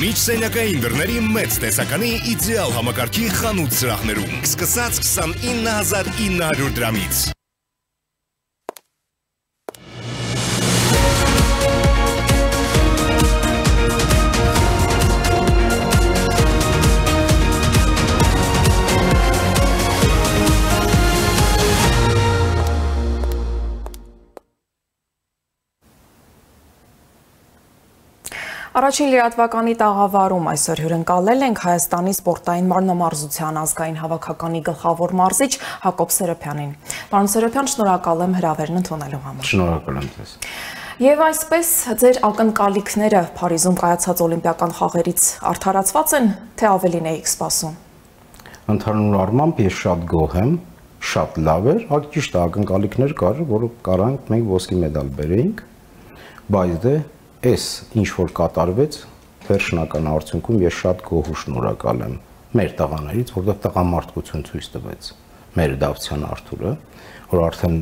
Միջսենյակային դռների մեծ տեսականի իդեալ համակարգի խանութ սրահներում։ Սկսած 29900 դրամից։ Առաջին լրատվականի տաղավարում այսօր հյուրընկալել ենք Հայաստանի սպորտային մարմնամարզության ազգային հավաքականի գլխավոր մարզիչ Հակոբ Սերոփյանին։ Պարոն Սերոփյան, շնորհակալ եմ հրավերն ընդունելու համար։ Շնորհակալ եմ ձեզ։ Եվ այսպես ձեր ակնկալիքները Փարիզում կայացած օլիմպիական խաղերից արդարացված են, թե ավելին էիք սպասում։ Ընդհանուր առմամբ ես շատ գոհ եմ, շատ լավ էր, հա ճիշտ ակնկալիքներ կար, որը կարանք մենք ոսկի մեդալ բերեինք, բայց դե այս ինչ որ կատարվեց վերջնական արդյունքում ես շատ գոհ ու շնորհակալ եմ մեր տղաներից, որովհետև տղամարդկություն ցույց տվեց մեր Դավթյան Արթուրը, որ արդեն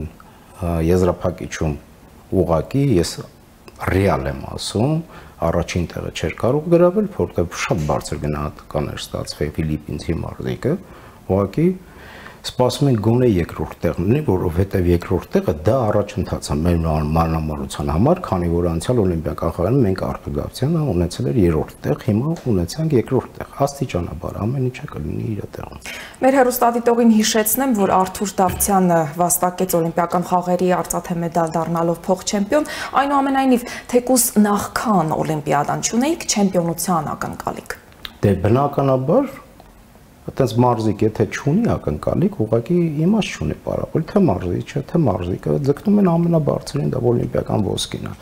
եզրափակիչում ուղակի ես ռեալ եմ ասում, առաջին տեղը չէր կարող գրավել, որովհետև շատ բարձր գնահատականներ ստացվի Ֆիլիպինցի մարզիկը, ուղակի սպասում ենք գոնե երկրորդ տեղն լինի, որովհետև երկրորդ տեղը դա առաջընթաց է մեր մանրամարության համար, քանի որ անցյալ օլիմպիական խաղերում մենք արտագաղթյանը ունեցել էր երրորդ տեղ, հիմա ունեցանք երկրորդ տեղ։ Աստիճանաբար ամեն ինչը կլինի իր տեղում։ Մեր հերոստատիտողին հիշեցնեմ, որ Արթուր Դավթյանը վաստակեց օլիմպիական խաղերի արծաթե մեդալ դառնալով փոխ-չեմպիոն, այնուամենայնիվ թեկուս նախքան օլիմպիադան ճունեիք չեմպիոնության ակնկալիք։ Դե բնականաբար այտենց մարզիկ եթե չունի ակնկալիք, ուղղակի իմաստ չունի պարապել, թե մարզիչը, թե մարզիկը ձգտում են ամենաբարձրին դա օլիմպիական ոսկին է։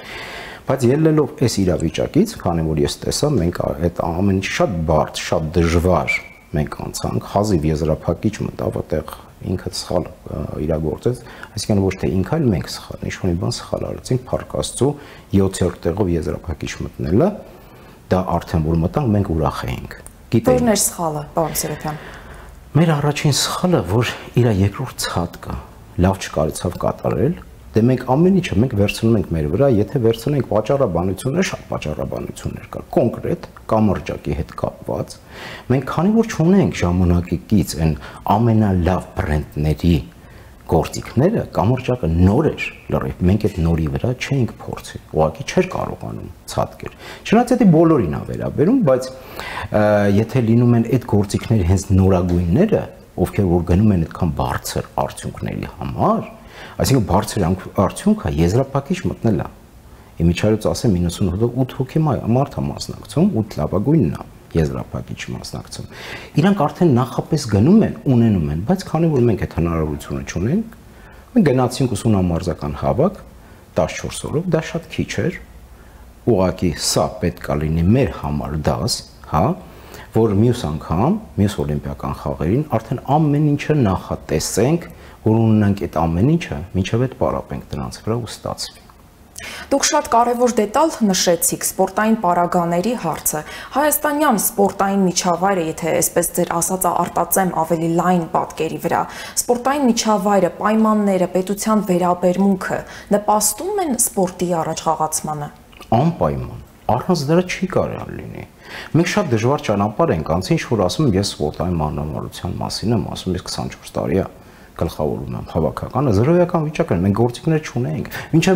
Բայց ելնելով այս իրավիճակից, քանի որ ես տեսա, մենք այդ ամեն շատ բարդ, շատ դժվար մենք անցանք, հազիվ եզրափակիչ մտավ այդտեղ ինքը սխալ իրագործեց, այսինքն ոչ թե ինքը, այլ մենք սխալ, ինչ-որ բան սխալ արեցինք, Փառք Աստծո 7-րդ տեղով եզրափակիչ մտնելը, դա արդեն որ մտանք, մենք ուրախ էինք գիտեին։ Որն էր սխալը, պարոն Սերոփյան։ Մեր առաջին սխալը, որ իր երկրորդ ցածկը լավ չկարեցավ կատարել, դե մենք ամեն ինչը մենք վերցնում ենք մեր վրա, եթե վերցնենք վաճառաբանությունները, շատ վաճառաբանություններ կար, կոնկրետ կամրջակի հետ կապված։ Մենք քանի որ չունենք ժամանակի կից այն ամենալավ բրենդների գործիքները կամրջակը նոր էր լրիվ մենք այդ նորի վրա չէինք փորձի ուղղակի չէր կարողանում ցածկել չնայած դա բոլորին ա վերաբերում բայց եթե լինում են այդ գործիքները հենց նորագույնները ովքեր որ գնում են այդքան բարձր արդյունքների համար այսինքն բարձր արդյունքը եզրափակիչ մտնել է իմիջիայլոց ասեմ 98 հոգի մարդ է մասնակցում 8 լավագույնն է եզրափակիչ մասնակցում։ Իրանք արդեն նախապես գնում են, ունենում են, բայց քանի որ մենք այդ հնարավորությունը չունենք, մենք գնացինք ուսումնամարզական հավաք 14 օրով, դա շատ քիչ էր։ Ուղղակի սա պետքա լինի մեր համար դաս, հա, որ մյուս անգամ, մյուս օլիմպիական խաղերին արդեն ամեն ինչը նախատեսենք, որ ունենանք այդ ամեն ինչը, ինչև այդ պարապենք դրանց վրա ու ստացվի։ Դուք շատ կարևոր դետալ նշեցիք սպորտային պարագաների հարցը։ Հայաստանյան սպորտային միջավայրը, եթե այսպես ձեր ասածը արտածեմ ավելի լայն պատկերի վրա, սպորտային միջավայրը, պայմանները, պետության վերաբերմունքը նպաստում են սպորտի առաջխաղացմանը։ Անպայման առանց դրա չի կարելի լինի։ Մենք շատ դժվար ճանապարհ ենք անցել, ինչ որ ասում եմ ես սպորտային մանրամարության մասին եմ ասում, ես 24 տարի է գլխավորում եմ հավաքականը զրոյական վիճակ է մենք գործիքներ չունենք ինչը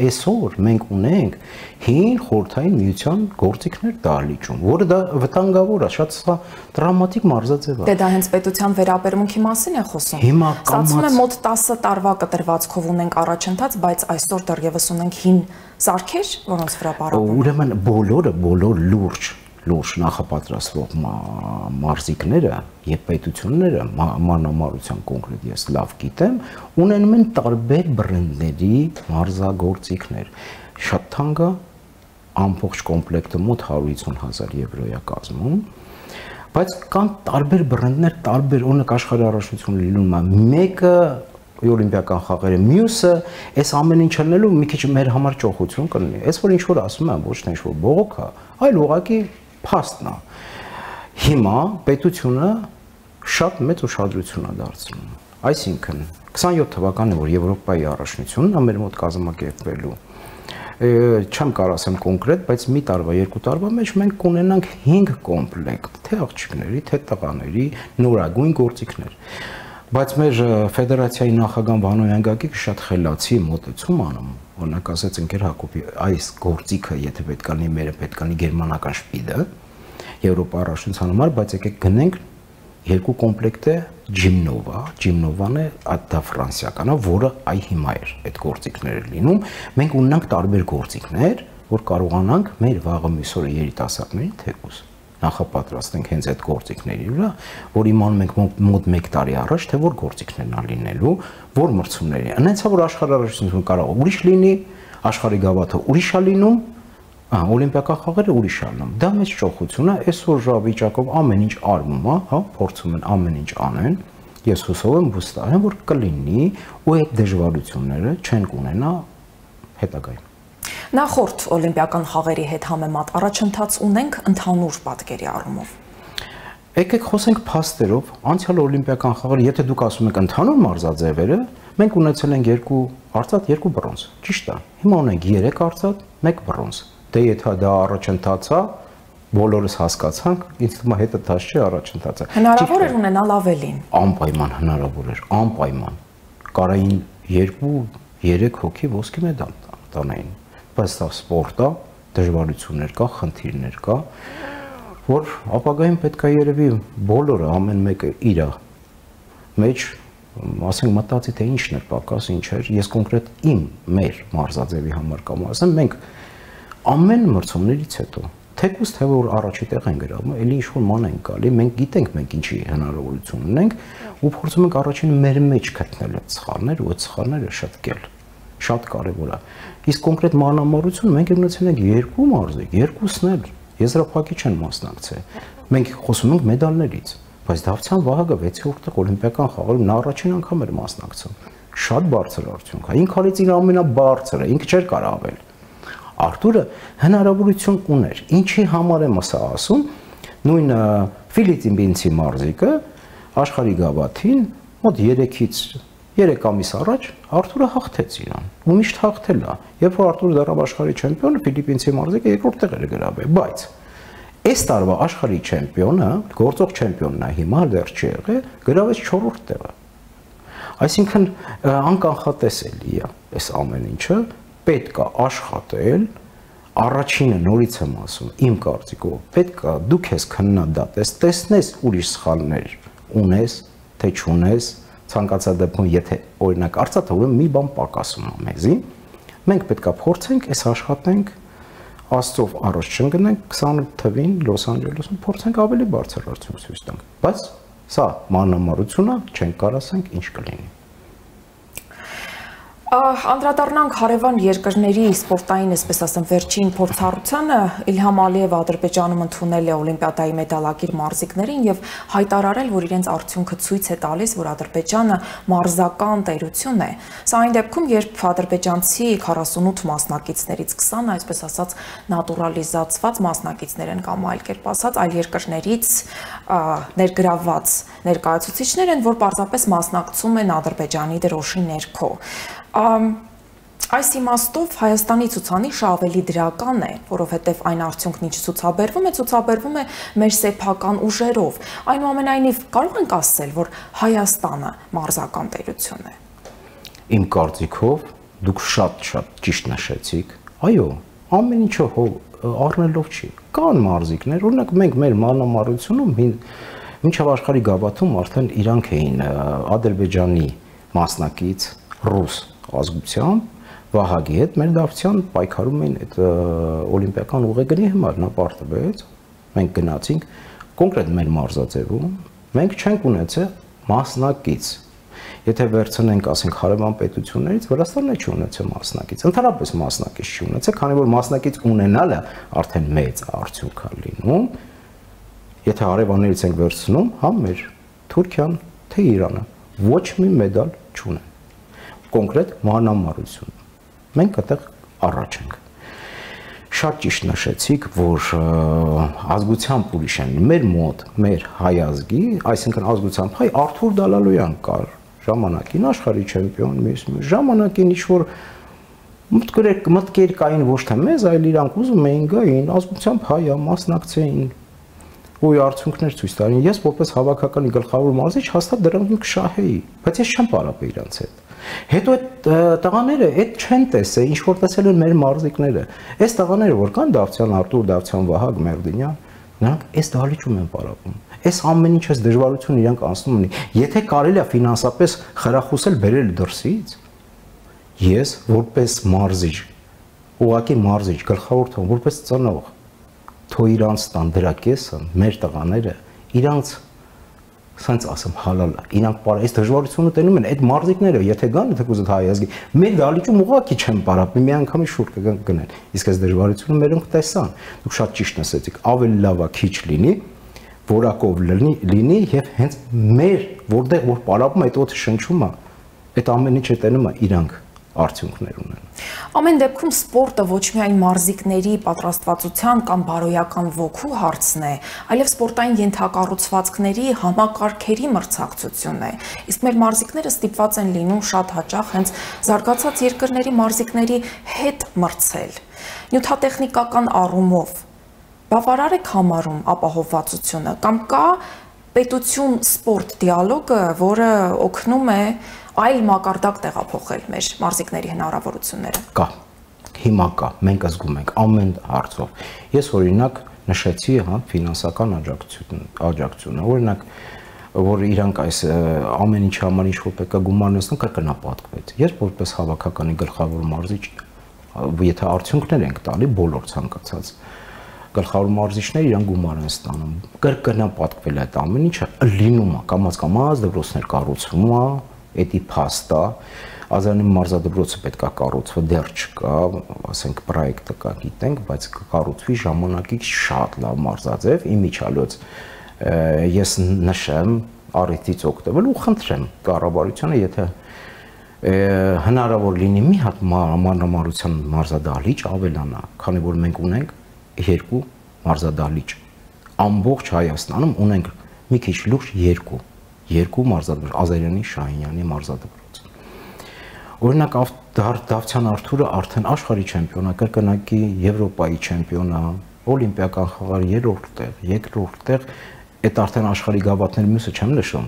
այսօր մենք ունենք հին խորթային միության գործիքներ դահլիճում որը դա վտանգավոր է շատ սա դրամատիկ մարզաձև է դե դա հենց պետության վերաբերմունքի մասին է խոսում հիմա կամած է մոտ 10 տարվա կտրվածքով ունենք առաջընթաց բայց այսօր դեռևս ունենք հին սարքեր որոնց վրա բարապում ուրեմն բոլորը բոլոր լուրջ լուրջ նախապատրաստվող մարզիկները եւ պետությունները մանրամարության կոնկրետ ես լավ գիտեմ, ունենում են տարբեր բրենդների մարզագործիքներ։ Շատ թանկ է ամբողջ կոմպլեկտը մոտ 150.000 եվրոյա կազմում, բայց կան տարբեր բրենդներ, տարբեր օրինակ աշխարհի առաջնությունը լինում է մեկը օլիմպիական խաղերը մյուսը այս ամեն ինչը լնելու մի քիչ մեր համար ճոխություն կլինի այս որ ինչ որ ասում եմ ոչ թե ինչ որ բողոք է այլ ուղղակի փաստն է։ Հիմա պետությունը շատ մեծ ուշադրություն է դարձնում։ Այսինքն 27 թվականին, որ Եվրոպայի առաջնությունն է մեր մոտ կազմակերպվելու, չեմ կարող ասեմ կոնկրետ, բայց մի տարվա, երկու տարվա մեջ մենք կունենանք 5 կոմպլեկտ թե աղջիկների, թե տղաների նորագույն գործիքներ։ Բայց մեր ֆեդերացիայի նախագահ Վանոյան Գագիկը շատ խելացի մոտեցում անում։ Օրինակ ասեց ընկեր Հակոբի, այս գործիքը, եթե պետք լինի, մերը պետք լինի գերմանական շպիդը, Եվրոպա առաջնության համար, բայց եկեք գնենք երկու կոմպլեկտ է Ջիմնովա, Ջիմնովան է դա ֆրանսիականա, որը այ հիմա էր այդ գործիքները լինում։ Մենք ունենանք տարբեր գործիքներ, որ կարողանանք մեր վաղը միսօրը երիտասարդներին թեկուս նախապատրաստենք հենց այդ գործիքների վրա, որ իմանում ենք մոտ 1 տարի առաջ, թե որ գործիքներն ա լինելու, որ մրցումների։ Անենցա որ աշխարհարարությունը կարող ուրիշ լինի, աշխարհի գավաթը ուրիշ է լինում, Ահա, օլիմպիական խաղերը ուրիշ ալնում։ Դա մեծ ճոխություն է, այսօր ժա վիճակով ամեն ինչ արվում է, հա, փորձում են ամեն ինչ անեն։ Ես հուսով եմ վստահ եմ, որ կլինի ու այդ դժվարությունները չեն կունենա հետագայում։ Նախորդ օլիմպիական խաղերի հետ համեմատ առաջընթաց ունենք ընդհանուր պատկերի առումով։ Եկեք խոսենք փաստերով, անցյալ օլիմպիական խաղերը, եթե դուք ասում եք ընդհանուր մարզաձևերը, մենք ունեցել ենք երկու արծաթ, երկու բրոնզ։ Ճիշտ է։ Հիմա ունենք 3 արծաթ, 1 բրոնզ դե եթե դա առաջընթաց է, բոլորս հասկացանք, ինձ թվում է հետը դաշ չի առաջընթացը։ Հնարավոր էր ունենալ ավելին։ Անպայման հնարավոր էր, անպայման։ Կարային 2-3 հոգի ոսկի մեդալ տանային։ Բայց դա սպորտ է, դժվարություններ կա, խնդիրներ կա, որ ապագայում պետք է երևի բոլորը ամեն մեկը իր մեջ ասենք մտածի թե ինչն էր պակաս, ինչ էր։ Ես կոնկրետ իմ մեր մարզաձևի համար կամ ասեմ, մենք ամեն մրցումներից հետո թեկուզ թե որ առաջի տեղ են գրավում, ելի ինչ որ ման են գալի, մենք գիտենք մենք ինչի հնարավորություն ունենք ու փորձում ենք առաջին մեր մեջ գտնել այդ սխալներ ու այդ սխալները շտկել։ Շատ կարևոր է։ Իսկ կոնկրետ մանամարություն մենք ունեցել ենք երկու մարզի, երկուսն էլ եզրափակի չեն մասնակցել։ Մենք խոսում ենք մեդալներից, բայց Դավթյան Վահագը 6-րդ տեղ օլիմպիական խաղերում նա առաջին անգամ էր մասնակցում։ Շատ բարձր արդյունք է։ Ինքը արեց իր ամենաբարձրը, ինքը չէր կարող ավել Արտուրը հնարավորություն ուներ։ Ինչի համար եմ սա ասում։ Նույն Ֆիլիպինցի մարզիկը աշխարհի գավաթին մոտ 3-ից 3 ամիս առաջ Արտուրը հաղթեց իրան։ Ու միշտ հաղթել է։ Երբ որ Արտուրը դեռ աշխարհի չեմպիոնը Ֆիլիպինցի մարզիկը երկրորդ տեղ էր գրավել, բայց այս տարվա աշխարհի չեմպիոնը, գործող չեմպիոնն է հիմա դեռ չի եղել, գրավեց 4-րդ տեղը։ Այսինքն անկանխատեսելի է այս ամեն ինչը պետք է աշխատել առաջինը նորից եմ ասում իմ կարծիքով պետք է դու քեզ քննադատես տեսնես ուրիշ սխալներ ունես թե չունես ցանկացած դեպքում եթե օրինակ արծաթը ուրեմն մի բան պակասում է մեզի մենք պետք է փորձենք այս աշխատենք աստծով առաջ չընկնենք 28 թվին Լոս Անջելեսում փորձենք ավելի բարձր արդյունք ցույց տանք բայց սա մանրամարությունը չենք կարող ասենք ինչ կլինի Անդրադառնանք հարևան երկրների սպորտային, այսպես ասեմ, վերջին փորձառությանը Իլհամ Ալիևը Ադրբեջանում ընդունել է Օլիմպիադայի մեդալակիր մարզիկներին եւ հայտարարել, որ իրենց արդյունքը ցույց է տալիս, որ Ադրբեջանը մարզական տերություն է։ Սա այն դեպքում, երբ ադրբեջանցի 48 մասնակիցներից 20-ը, այսպես ասած, նատուրալիզացված մասնակիցներ են կամ այլ կերպ ասած, այլ երկրներից ներգրաված ներկայացուցիչներ են, որ պարզապես մասնակցում են Ադրբեջանի դրոշի ներքո։ Այս իմաստով Հայաստանի ցուցանիշը ավելի դրական է, որովհետև այն արդյունքն ինչ ցուցաբերվում է, ցուցաբերվում է մեր սեփական ուժերով։ Այնուամենայնիվ կարող ենք ասել, որ Հայաստանը մարզական տերություն է։ Իմ կարծիքով դուք շատ-շատ ճիշտ նշեցիք։ Այո, ամեն ինչը առնելով չի։ Կան մարզիկներ, օրինակ մենք մեր մանրամարությունում մինչև աշխարհի գավաթում արդեն իրանք էին Ադրբեջանի մասնակից ռուս ազգությամբ Վահագի հետ մեր դավթյան պայքարում էին այդ օլիմպիական ուղեգրի համար նա պարտվեց մենք գնացինք կոնկրետ մեր մարզաձևում մենք չենք ունեցել մասնակից եթե վերցնենք ասենք հարևան պետություններից Վրաստանն է չի ունեցել մասնակից ընդհանրապես մասնակից չի ունեցել քանի որ մասնակից ունենալը արդեն մեծ արդյունք է լինում եթե հարևաններից ենք վերցնում հա մեր Թուրքիան թե Իրանը ոչ մի մեդալ չունեն կոնկրետ մանրամարություն։ Մենք այդտեղ առաջ ենք։ Շատ ճիշտ նշեցիք, որ ազգությամբ ուրիշ են մեր մոտ, մեր հայ ազգի, այսինքն ազգությամբ հայ Արթուր Դալալոյան կար ժամանակին աշխարհի չեմպիոն, մյուս ժամանակին ինչ որ մտքեր մտքեր կային ոչ թե մեզ, այլ իրանք ուզում էին գային, ազգությամբ հայա մասնակցեին ու արդյունքներ ցույց տալին։ Ես որպես հավաքականի գլխավոր մարզիչ հաստատ դրանք կշահեի, բայց ես չեմ պարապե իրանց հետ։ Հետո այդ տղաները այդ չեն տեսել, ինչ որ տեսել են մեր մարզիկները։ Այս տղաները որ կան Դավթյան Արտուր, Դավթյան Վահագ, Մերդինյան, նրանք այս դահլիճում են պարապում։ Այս ամեն ինչը դժվարություն իրանք անցնում ունի։ Եթե կարելի է ֆինանսապես խրախուսել բերել դրսից, ես որպես մարզիչ, ուղակի մարզիչ, գլխավոր թող որպես ծնող, թող իրանց տան դրա կեսը, մեր տղաները, իրանց սենց ասեմ հալալա իրանք պար այս դժվարությունը տենում են այդ մարզիկները եթե գան թե կուզդ հայ ազգի մեր դալիճում ուղակի չեն պարապի մի անգամի շուր կգան գնեն իսկ այս դժվարությունը մերոնք տեսան դուք շատ ճիշտ ասեցիք ավելի լավա քիչ լինի որակով լինի լինի եւ հենց մեր որտեղ որ պարապում այդ օդը շնչում է այդ ամեն ինչը տենում է իրանք արդյունքներ ունեն։ Ամեն դեպքում սպորտը ոչ միայն մարզիկների պատրաստվածության կամ բարոյական ոգու հարցն է, այլև սպորտային ենթակառուցվածքների համակարգերի մրցակցությունն է։ Իսկ մեր մարզիկները ստիպված են լինում շատ հաճախ հենց զարգացած երկրների մարզիկների հետ մրցել։ Նյութատեխնիկական առումով բավարար է համարում ապահովվածությունը կամ կա պետություն սպորտ դիալոգը, որը օգնում է այլ մակարդակ տեղափոխել մեր մարզիկների հնարավորությունները։ Կա։ Հիմա կա։ Մենք զգում ենք ամեն հարցով։ Ես օրինակ նշեցի, հա, ֆինանսական աջակցություն, աջակցությունը, օրինակ որ իրանք այս ամեն ինչի համար ինչ որ պետք է գումարնեսնեն կրկնապատկվեց։ Ես որպես հավաքականի գլխավոր մարզիչ, եթե արդյունքներ ենք տալի բոլոր ցանկացած գլխավոր մարզիչները իրան գումար են ստանում։ Կրկնապատկվել այդ ամեն ինչը լինում է, կամած կամած դպրոցներ կառուցվում է, էդի փաստա Ազարանի մարզադպրոցը պետքա կառուցվի, դեռ չկա, ասենք պրոյեկտը կա, գիտենք, բայց կկառուցվի ժամանակից շատ լավ մարզաձև, իմիջալոց ես նշեմ առիթից օգտվել ու խնդրեմ կառավարությունը, եթե հնարավոր լինի մի հատ մանրամարության մարզադահլիճ ավելանա, քանի որ մենք ունենք երկու մարզադահլիճ։ Ամբողջ Հայաստանում ունենք մի քիչ լուրջ երկու երկու մարզադպրոց Ազարյանի Շահինյանի մարզադպրոց օրինակ Դավթյան Արթուրը արդեն աշխարհի չեմպիոն է կրկնակի Եվրոպայի չեմպիոն է օլիմպիական խաղար երրորդ տեղ երկրորդ տեղ այդ արդեն աշխարհի գավաթների մյուսը չեմ նշում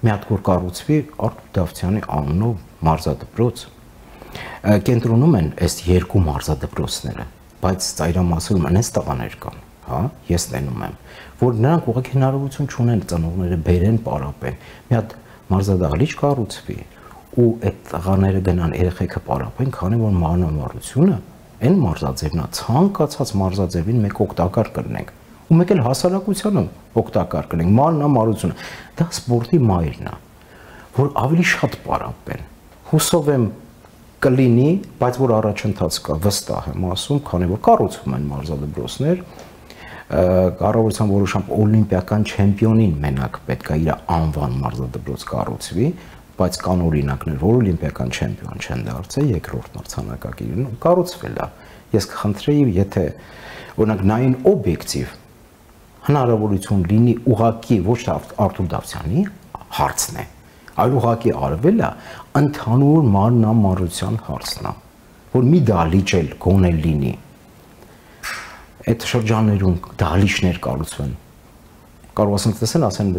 մի հատ որ կառուցվի Արթուր Դավթյանի անունով մարզադպրոց կենտրոնում են այս երկու մարզադպրոցները բայց ծայրամասում այս տղաներ կան հա ես տենում եմ որ նրանք ուղղակի հնարավորություն չունեն ծնողները բերեն պարապեն։ Մի հատ մարզադահլիճ կառուցվի ու այդ տղաները գնան երեխեքը պարապեն, քանի որ մանրամարությունը այն մարզաձևն է, ցանկացած մարզաձևին մեկ օգտակար կրնենք ու մեկ էլ հասարակությանը օգտակար կրնենք մանրամարությունը։ Դա սպորտի մայրն է, որ ավելի շատ պարապեն։ Հուսով եմ կլինի, բայց որ առաջընթաց կա, վստահ եմ ասում, քանի որ կառուցվում են մարզադպրոցներ, կառավարության որոշամբ օլիմպիական չեմպիոնին մենակ պետք է իր անվան մարզադպրոց կառուցվի, բայց կան օրինակներ, որ օլիմպիական չեմպիոն չեն դարձել երկրորդ մրցանակակիրն ու կառուցվել է։ Ես կխնդրեի, եթե օրինակ նային օբյեկտիվ հնարավորություն լինի ուղակի ոչ թե Արտուր Դավթյանի հարցն է, այլ ուղակի արվել է ընդհանուր մանրամարության հարցն է, որ մի դալիճ էլ գոնել լինի այդ շրջաններում դալիճներ կառուցվեն։ Կարող ասենք տեսեն, ասեն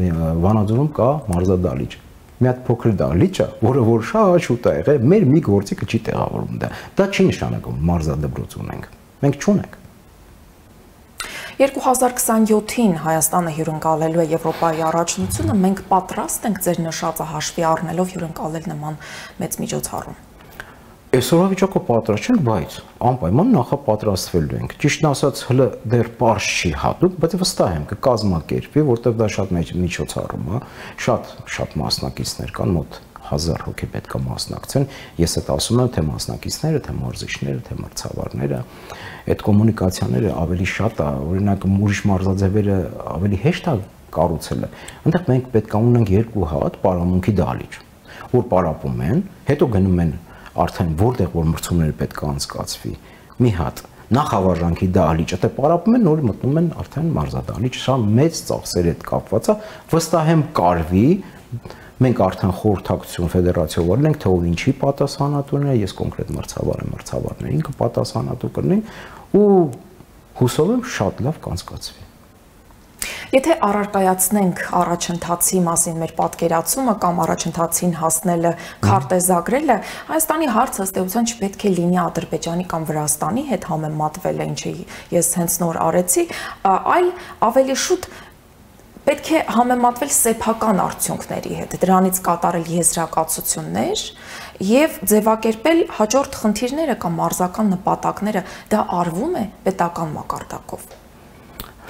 Վանաձորում կա մարզադալիճ։ Մի հատ փոքր դալիճ է, որը որ շատ շուտ է եղել, մեր մի գործիքը չի տեղավորվում դա։ Դա չի նշանակում մարզադպրոց ունենք։ Մենք չունենք։ 2027-ին Հայաստանը հյուրընկալելու է Եվրոպայի առաջնությունը, մենք պատրաստ ենք ձեր նշածը հաշվի առնելով հյուրընկալել նման մեծ միջոցառում։ Այսօրվա վիճակը պատրաստ չենք, բայց անպայման նախապատրաստվելու ենք։ Ճիշտն ասած, հələ դեռ པարզ չի հատուկ, բայց վստահ եմ կկազմակերպվի, որտեղ դա շատ մեծ միջոցառում է, շատ շատ մասնակիցներ կան, մոտ 1000 հոգի պետք է մասնակցեն։ Ես այդ ասում եմ, թե մասնակիցները, թե մարզիչները, թե մրցավարները, այդ կոմունիկացիաները ավելի շատ է, օրինակ ուրիշ մարզաձևերը ավելի հեշտ է կառուցելը։ Այնտեղ մենք պետք է ունենք երկու հատ պարամունքի դալիճ, որ պարապում են, հետո գնում են արդեն որտեղ որ մրցումները պետք է անցկացվի մի հատ նախավարժանքի դահլիճը դե պարապում են նորի մտնում են արդեն մարզադահլիճ սա մեծ ծախսերի հետ կապված է վստահ եմ կարվի Մենք արդեն խորհրդակցություն ֆեդերացիով արել ենք, թե ով ինչի պատասխանատուն է, ես կոնկրետ մրցավար եմ, մրցավարներին կպատասխանատու կլինեն ու հուսով եմ շատ լավ կանցկացվի։ Եթե առարկայացնենք առաջընթացի մասին մեր պատկերացումը կամ առաջընթացին հասնելը քարտեզագրելը, Հայաստանի հարցը ըստ էության չպետք է լինի Ադրբեջանի կամ Վրաստանի հետ համեմատվելը, ինչը ես հենց նոր արեցի, այլ ավելի շուտ պետք է համեմատվել սեփական արդյունքների հետ, դրանից կատարել եզրակացություններ եւ ձևակերպել հաջորդ խնդիրները կամ մարզական նպատակները։ Դա արվում է պետական մակարդակով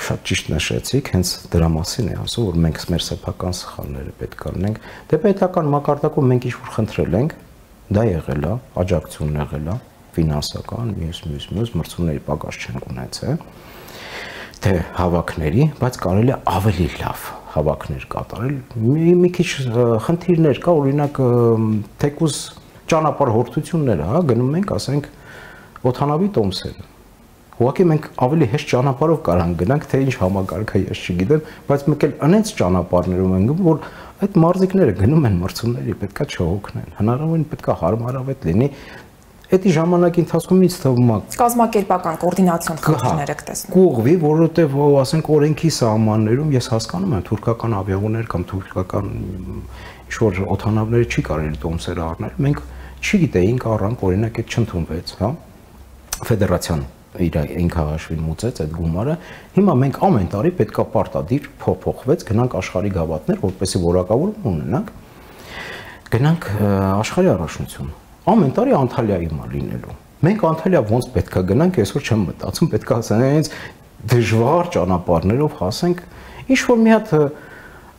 շատ ճիշտ նշեցիք, հենց դրա մասին է ասում, որ մենք մեր սեփական սխալները պետք է ունենք։ Դե պետական մակարդակում մենք ինչ-որ խնդրել ենք, դա եղել է, աջակցությունն եղել է, ֆինանսական, մյուս մյուս մյուս մրցումների պակաս չեն ունեցել թե հավաքների, բայց կարելի է ավելի լավ հավաքներ կատարել։ Մի, մի քիչ խնդիրներ կա, օրինակ թեկուզ ճանապարհ հորթությունները, հա, գնում ենք, ասենք, օթանավի տոմսերը Ուղղակի մենք ավելի հեշտ ճանապարհով կարան գնանք, թե ինչ համակարգը ես չգիտեմ, բայց մեկ էլ անենց ճանապարհներում են գնում, որ այդ մարզիկները գնում են մրցումների, պետքա չհոգնեն։ Հնարավորին պետքա հարմարավետ լինի Էդի ժամանակի ընթացքում ինձ թվում է կազմակերպական կոորդինացիոն խնդիրները կտեսնեմ։ Կուղվի, որովհետև ասենք օրենքի սահմաններում ես հասկանում եմ թուրքական ավիաուներ կամ թուրքական ինչ-որ օթանավները չի կարելի տոմսեր առնել։ Մենք չգիտեինք առանք օրինակ այդ չընդունվեց, հա։ Ֆեդերացիան իր ինքահաշվին մուծեց այդ գումարը։ Հիմա մենք ամեն տարի պետքա պարտադիր փոփոխվեց, գնանք աշխարհի գավաթներ, որպեսզի որակավորում ունենանք։ Գնանք աշխարհի առաջնություն։ Ամեն տարի Անտալիայի մա լինելու։ Մենք Անտալիա ոնց պետքա գնանք, այսօր չեմ մտածում, պետքա ասենք դժվար ճանապարհներով հասենք ինչ որ մի հատ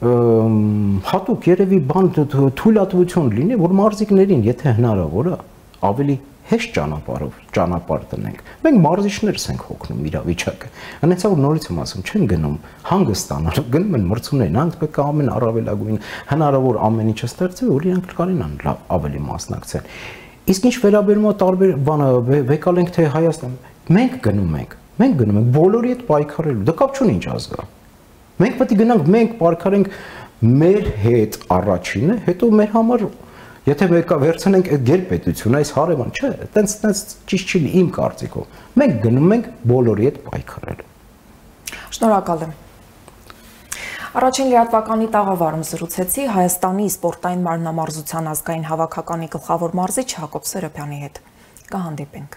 հատուկ երևի բան թույլատվություն լինի, որ մարզիկներին, եթե հնարավոր է, ավելի հեշտ ճանապարհով ճանապարհ տնենք։ Մենք մարզիչներս ենք հոգնում իրավիճակը։ Հենց որ նորից եմ ասում, չեն գնում հանգստանալ, գնում են մրցումներին, հանց պետք է ամեն առավելագույն հնարավոր ամեն ինչը ստեղծվի, որ իրանք կարենան ավելի մասնակցեն։ Իսկ ինչ վերաբերում է տարբեր բանը, վեկալ ենք թե Հայաստան, մենք գնում ենք, մենք գնում ենք բոլորի հետ պայքարելու։ Դա կապ չունի ինչ ազգա։ Մենք պետք է գնանք, մենք պայքարենք մեր հետ առաջինը, հետո մեր համար Եթե մեկը վերցնենք այդ գերպետությունը, այս հարևան, չէ, տենց տենց ճիշտ չի իմ կարծիքով։ Մենք գնում ենք բոլորի հետ պայքարել։ Շնորհակալ եմ։ Առաջին լրատվականի տաղավարում զրուցեցի Հայաստանի սպորտային մարմնամարզության ազգային հավաքականի գլխավոր մարզիչ Հակոբ Սերոբյանի հետ։ Կհանդիպենք։